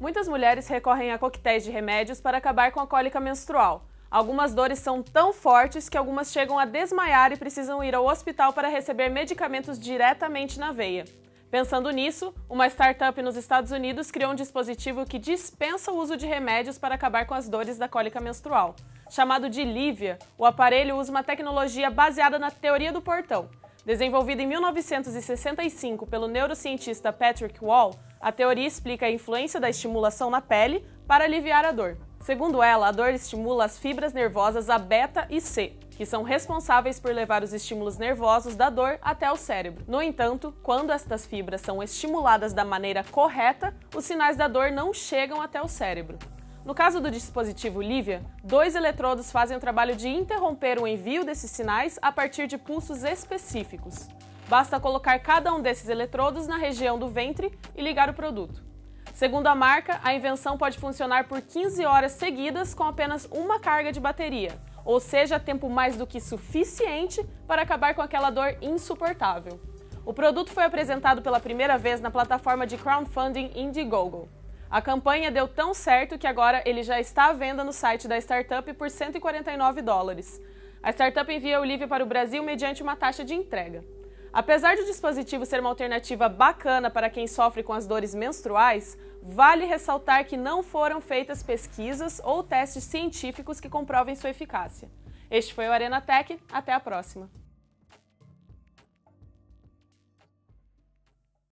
Muitas mulheres recorrem a coquetéis de remédios para acabar com a cólica menstrual. Algumas dores são tão fortes que algumas chegam a desmaiar e precisam ir ao hospital para receber medicamentos diretamente na veia. Pensando nisso, uma startup nos Estados Unidos criou um dispositivo que dispensa o uso de remédios para acabar com as dores da cólica menstrual. Chamado de Livia, o aparelho usa uma tecnologia baseada na teoria do portão. Desenvolvida em 1965 pelo neurocientista Patrick Wall, a teoria explica a influência da estimulação na pele para aliviar a dor. Segundo ela, a dor estimula as fibras nervosas A beta e C, que são responsáveis por levar os estímulos nervosos da dor até o cérebro. No entanto, quando estas fibras são estimuladas da maneira correta, os sinais da dor não chegam até o cérebro. No caso do dispositivo Livia, dois eletrodos fazem o trabalho de interromper o envio desses sinais a partir de pulsos específicos. Basta colocar cada um desses eletrodos na região do ventre e ligar o produto. Segundo a marca, a invenção pode funcionar por 15 horas seguidas com apenas uma carga de bateria, ou seja, tempo mais do que suficiente para acabar com aquela dor insuportável. O produto foi apresentado pela primeira vez na plataforma de crowdfunding Indiegogo. A campanha deu tão certo que agora ele já está à venda no site da startup por 149 dólares. A startup envia o livro para o Brasil mediante uma taxa de entrega. Apesar do dispositivo ser uma alternativa bacana para quem sofre com as dores menstruais, vale ressaltar que não foram feitas pesquisas ou testes científicos que comprovem sua eficácia. Este foi o Arena Tech, até a próxima!